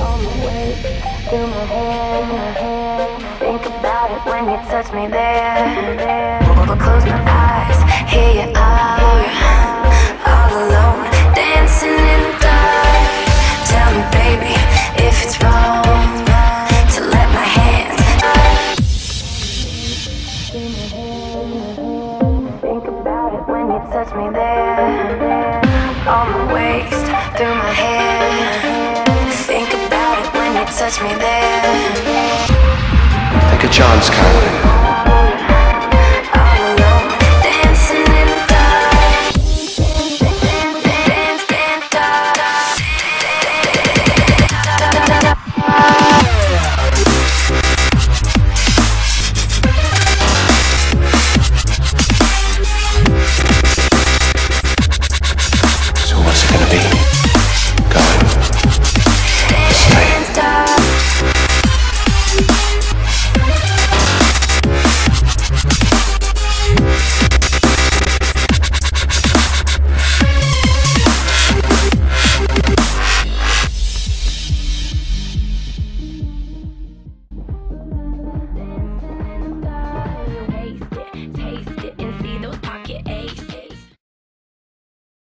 on the way, through my hair, my hair. Think about it when you touch me there. Or close my eyes, here you are, all alone, dancing in the dark. Tell me, baby, if it's wrong to let my hands. Think about it when you touch me there. On my waist, through my hair. Me there. Take a chance, Caroline.